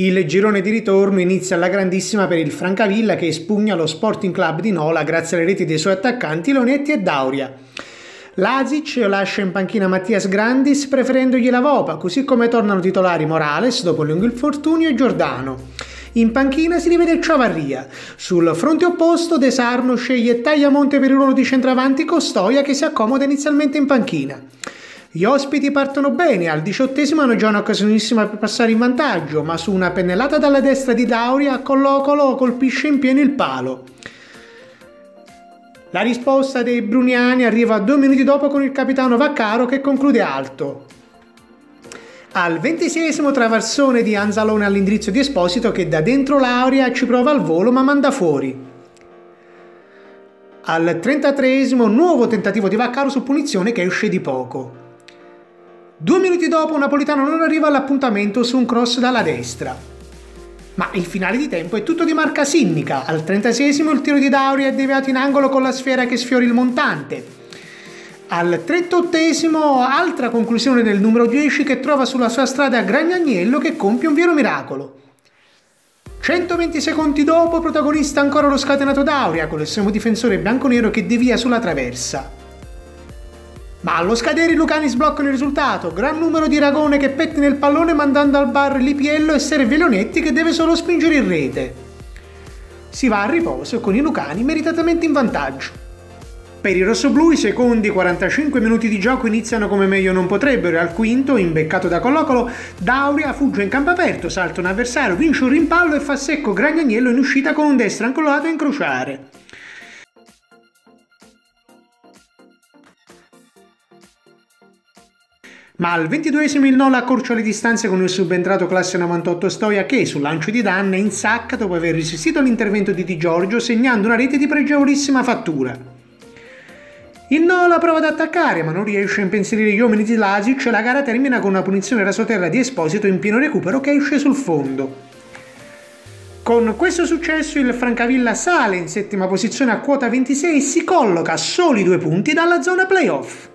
Il girone di ritorno inizia alla grandissima per il Francavilla che espugna lo Sporting Club di Nola grazie alle reti dei suoi attaccanti Lonetti e Dauria. Lazic lascia in panchina Mattias Grandis preferendogli la Vopa, così come tornano titolari Morales dopo lungo infortunio e Giordano. In panchina si rivede Ciavarria. Sul fronte opposto De Sarno sceglie Tagliamonte per il ruolo di centravanti Costoia che si accomoda inizialmente in panchina. Gli ospiti partono bene, al diciottesimo hanno già un'occasionissima per passare in vantaggio, ma su una pennellata dalla destra di Dauria, Collocolo colpisce in pieno il palo. La risposta dei Bruniani arriva due minuti dopo con il capitano Vaccaro che conclude alto. Al ventisesimo traversone di Anzalone all'indirizzo di Esposito che da dentro Lauria ci prova al volo ma manda fuori. Al 33 nuovo tentativo di Vaccaro su punizione che esce di poco. Due minuti dopo Napolitano non arriva all'appuntamento su un cross dalla destra. Ma il finale di tempo è tutto di marca sinnica. Al 36 il tiro di Dauria è deviato in angolo con la sfera che sfiora il montante. Al 38 altra conclusione del numero 10 che trova sulla sua strada Gragnaniello che compie un vero miracolo. 120 secondi dopo, protagonista ancora lo scatenato Dauria con l'estremo difensore bianco-nero che devia sulla traversa. Ma allo scadere i Lucani sbloccano il risultato, gran numero di Ragone che pettina il pallone mandando al bar Lipiello e serve Leonetti che deve solo spingere in rete. Si va a riposo con i Lucani meritatamente in vantaggio. Per i rossoblù i secondi 45 minuti di gioco iniziano come meglio non potrebbero e al quinto, imbeccato da Collocolo, Dauria fugge in campo aperto, salta un avversario, vince un rimpallo e fa secco Gragnaniello in uscita con un destro ancolato a incrociare. Ma al 22esimo il Nola accorcia le distanze con il subentrato classe 98 Stoia che, sul lancio di Danne, insacca dopo aver resistito all'intervento di Di Giorgio segnando una rete di pregevolissima fattura. Il Nola prova ad attaccare ma non riesce a impensierire gli uomini di Lasic e la gara termina con una punizione rasoterra di Esposito in pieno recupero che esce sul fondo. Con questo successo il Francavilla sale in settima posizione a quota 26 e si colloca a soli due punti dalla zona playoff.